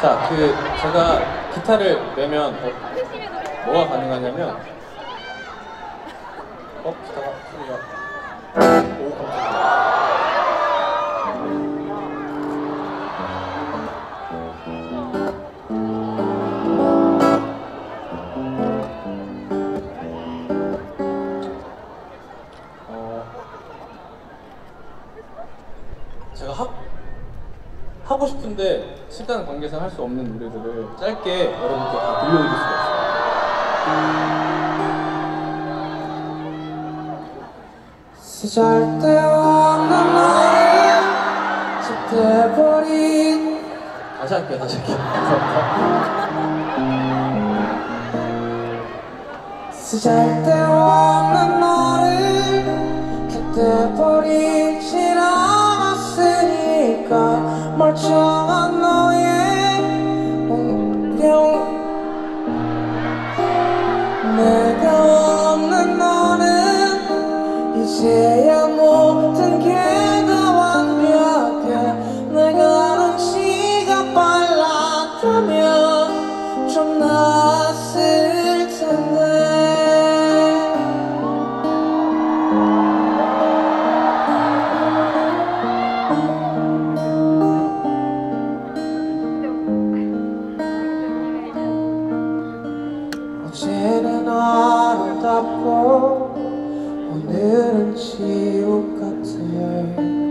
자, 그 제가 기타를 내면 어, 뭐가 가능하냐면 어 기타가 소리가 오. 어, 제가 하, 하고 싶은데 시간 관계상 할 수 없는 노래들을 짧게 여러분께 다 들려드릴 수가 있어요. 쓰잘데없는 나의 짙어버린 다시 할게요, 다시 할게요. 쓰잘데없는 너를 곁에버리진 않았으니까 멀쩡한 너의 운명 내가 없는 너는 이제야 모든 게 어제는 아름답고 오늘은 지옥 같아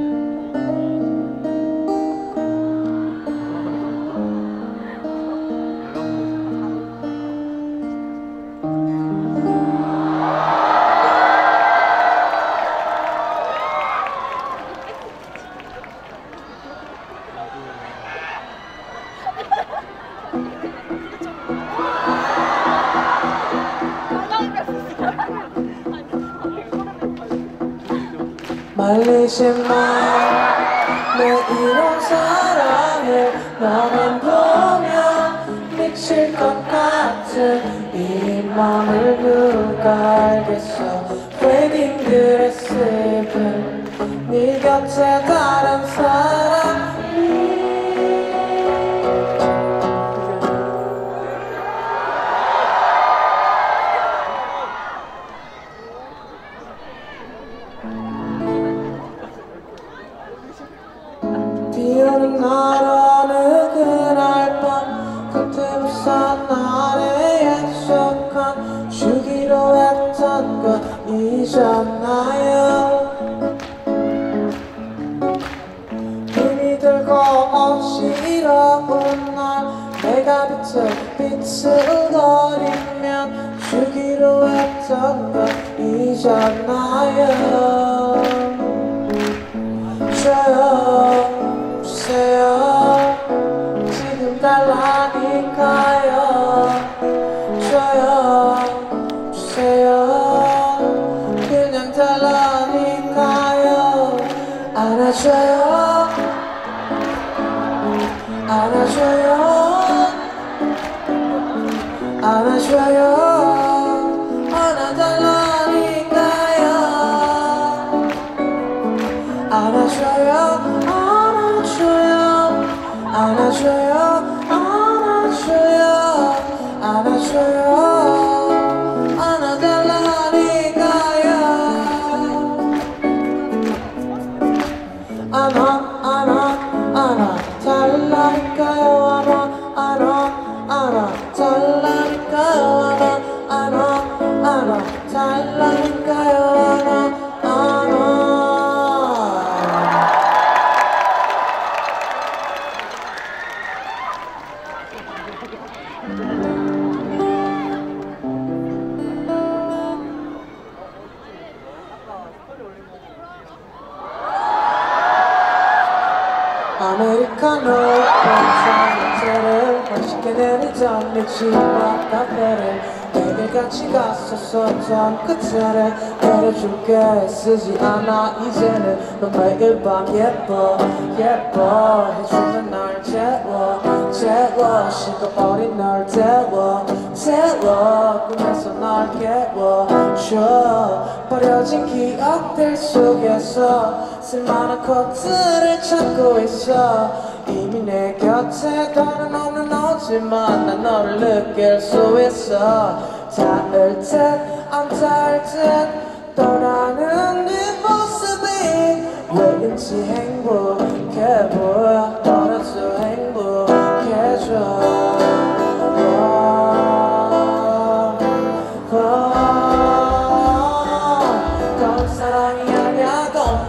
말리지 마내 이런 사랑을 너만 보면 미칠 것 같은 이 맘을 누가 알겠어? 웨딩 드레스 입은 네 곁에 다른 사람 비오는 날 어느 그날 밤 그때 웃은 날에 약속한 주기로 했던 것 잊었나요? 힘이 들고 어지러운 날 내가 비틀 비틀거리면 주기로 했던 것 잊었나요? 줘 달라니까요. 줘요 주세요. 그냥 달라니까요. 안아줘요. 안아줘요 안아줘요. 안아달라니까요. 안아 안아 안아 달라니까요. 안아 안아 안아 달라니까요. 안아 안아 안아 달라니까요 내리던 미친 카페를 내일 같이 갔었었던 그때를 내려줄게. 쓰지 않아. 이제는 넌 매일 밤. 예뻐 예뻐. 해주는 날 재워 재워. 식어버린 널 태워 태워. 꿈에서 날 깨워줘. 버려진 기억들 속에서 쓸만한 코트를 찾고 있어. 이미 내 곁에 다른 없는 너 지만 난 너를 느낄 수 있어. 닿을 듯 안 닿을 듯 떠나는 네 모습이 왜인지 행복해 보여. 너라도 행복해져.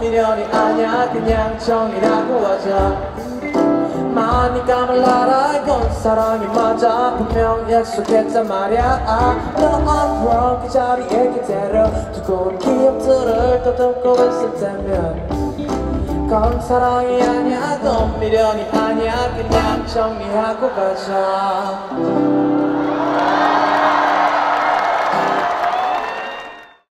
미련이 아니야. 그냥 정이라고 하자. 많이 까말라라 이건 사랑이 맞아. 분명 약속했단 말야. 아, 너안 wrong 그 자리에 그대로 두고온 기억들을 떠듬고 있을 때면 건 사랑이 아니야. 건 미련이 아니야. 그냥 정리하고 가자